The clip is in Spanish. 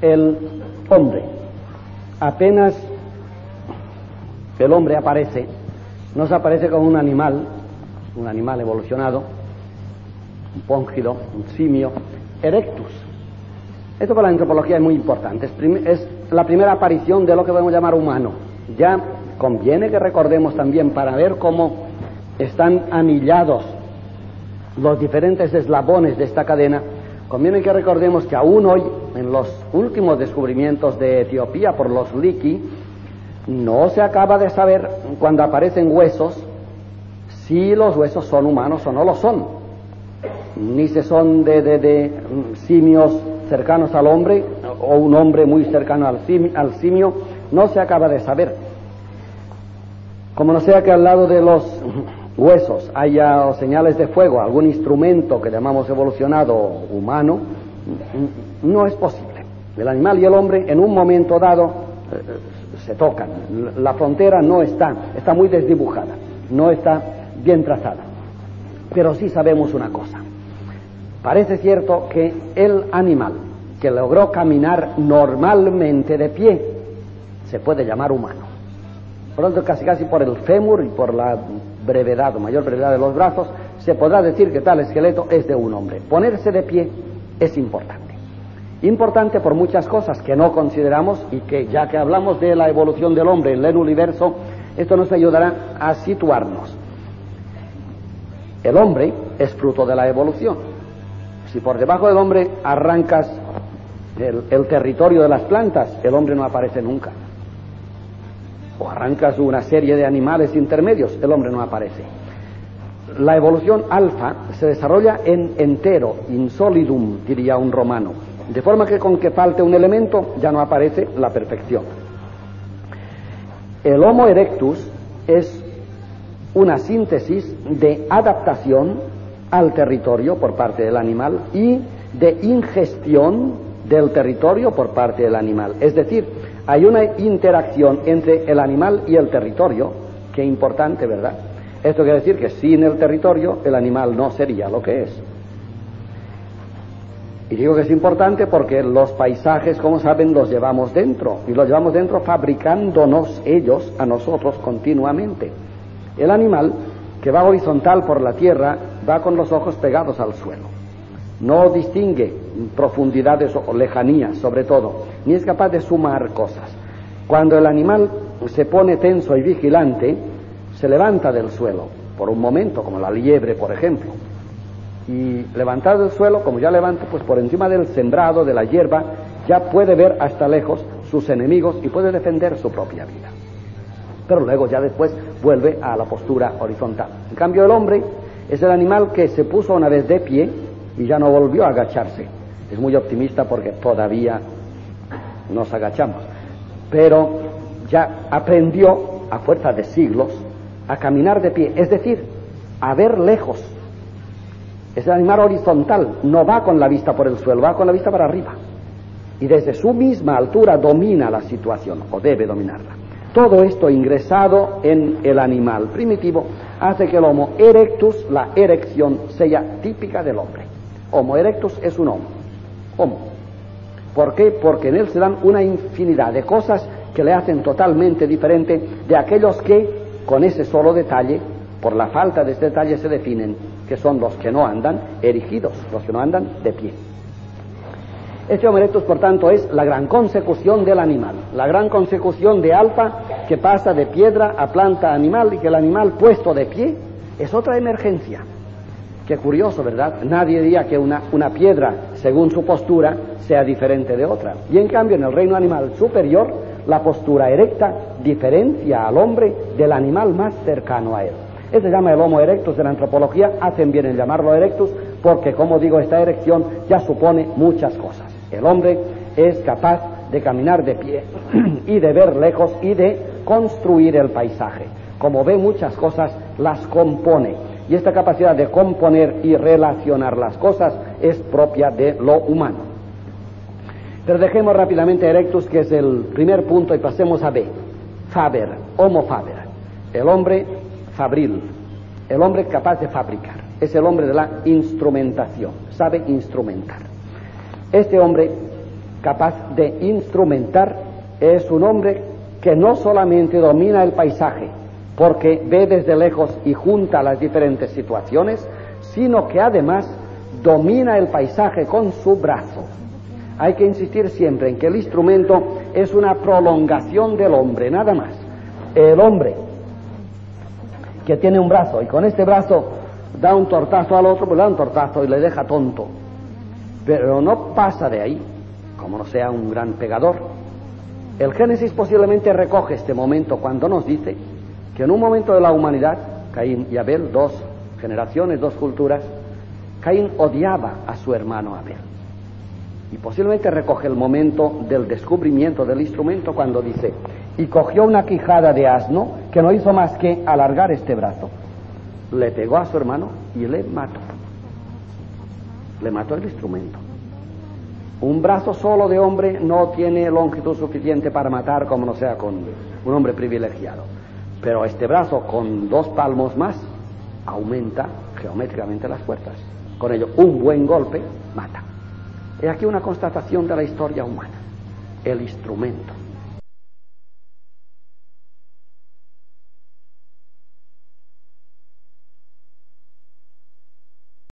el hombre. Apenas el hombre aparece, no se aparece como un animal, un animal evolucionado, un póngido, un simio, erectus. Esto para la antropología es muy importante, es, es la primera aparición de lo que podemos llamar humano. Ya conviene que recordemos también para ver cómo están anillados los diferentes eslabones de esta cadena, conviene que recordemos que aún hoy, en los últimos descubrimientos de Etiopía por los Liki, no se acaba de saber cuando aparecen huesos si los huesos son humanos o no lo son. Ni se son de, de, simios cercanos al hombre o un hombre muy cercano al al simio, no se acaba de saber. Como no sea que al lado de los huesos haya señales de fuego, algún instrumento que llamamos evolucionado humano, no es posible. El animal y el hombre en un momento dado eh, se tocan. La frontera no está, está muy desdibujada, no está bien trazada. Pero sí sabemos una cosa. Parece cierto que el animal que logró caminar normalmente de pie se puede llamar humano. Tanto, casi casi por el fémur y por la brevedad o mayor brevedad de los brazos, se podrá decir que tal esqueleto es de un hombre. Ponerse de pie es importante. Importante por muchas cosas que no consideramos y que ya que hablamos de la evolución del hombre en el universo, esto nos ayudará a situarnos. El hombre es fruto de la evolución. Si por debajo del hombre arrancas el, territorio de las plantas, el hombre no aparece nunca o arrancas una serie de animales intermedios, el hombre no aparece. La evolución alfa se desarrolla en entero, insolidum, diría un romano, de forma que con que falte un elemento ya no aparece la perfección. El Homo erectus es una síntesis de adaptación al territorio por parte del animal y de ingestión del territorio por parte del animal. Es decir, hay una interacción entre el animal y el territorio, que importante, ¿verdad? Esto quiere decir que sin el territorio el animal no sería lo que es. Y digo que es importante porque los paisajes, como saben, los llevamos dentro y los llevamos dentro fabricándonos ellos a nosotros continuamente. El animal que va horizontal por la tierra va con los ojos pegados al suelo. No distingue profundidades o lejanías, sobre todo, ni es capaz de sumar cosas. Cuando el animal se pone tenso y vigilante, se levanta del suelo, por un momento, como la liebre, por ejemplo. Y levantado del suelo, como ya levanta, pues por encima del sembrado, de la hierba, ya puede ver hasta lejos sus enemigos y puede defender su propia vida. Pero luego ya después vuelve a la postura horizontal. En cambio el hombre es el animal que se puso una vez de pie y ya no volvió a agacharse. Es muy optimista porque todavía nos agachamos. Pero ya aprendió, a fuerza de siglos, a caminar de pie, es decir, a ver lejos. Es el animal horizontal, no va con la vista por el suelo, va con la vista para arriba. Y desde su misma altura domina la situación, o debe dominarla. Todo esto ingresado en el animal primitivo hace que el Homo erectus, la erección, sea típica del hombre. Homo erectus es un homo. Homo. ¿Por qué? Porque en él se dan una infinidad de cosas que le hacen totalmente diferente de aquellos que, con ese solo detalle, por la falta de ese detalle, se definen, que son los que no andan erigidos, los que no andan de pie. Este Homo erectus, por tanto, es la gran consecución del animal, la gran consecución de alfa que pasa de piedra a planta animal y que el animal puesto de pie es otra emergencia. Qué curioso, ¿verdad? Nadie diría que una, una piedra, según su postura, sea diferente de otra. Y en cambio, en el reino animal superior, la postura erecta diferencia al hombre del animal más cercano a él. Este se llama el Homo erectus de la antropología, hacen bien en llamarlo erectus, porque, como digo, esta erección ya supone muchas cosas. El hombre es capaz de caminar de pie y de ver lejos y de construir el paisaje. Como ve muchas cosas, las compone y esta capacidad de componer y relacionar las cosas es propia de lo humano. Pero dejemos rápidamente Erectus, que es el primer punto, y pasemos a B. Faber, Homo Faber, el hombre fabril, el hombre capaz de fabricar, es el hombre de la instrumentación, sabe instrumentar. Este hombre capaz de instrumentar, es un hombre que no solamente domina el paisaje, porque ve desde lejos y junta las diferentes situaciones, sino que además domina el paisaje con su brazo. Hay que insistir siempre en que el instrumento es una prolongación del hombre, nada más. El hombre que tiene un brazo y con este brazo da un tortazo al otro, pues le da un tortazo y le deja tonto. Pero no pasa de ahí, como no sea un gran pegador. El Génesis posiblemente recoge este momento cuando nos dice que en un momento de la humanidad, Caín y Abel, dos generaciones, dos culturas, Caín odiaba a su hermano Abel. Y posiblemente recoge el momento del descubrimiento del instrumento cuando dice, y cogió una quijada de asno que no hizo más que alargar este brazo. Le pegó a su hermano y le mató. Le mató el instrumento. Un brazo solo de hombre no tiene longitud suficiente para matar como no sea con un hombre privilegiado. Pero este brazo con dos palmos más aumenta geométricamente las fuerzas. Con ello, un buen golpe mata. He aquí una constatación de la historia humana. El instrumento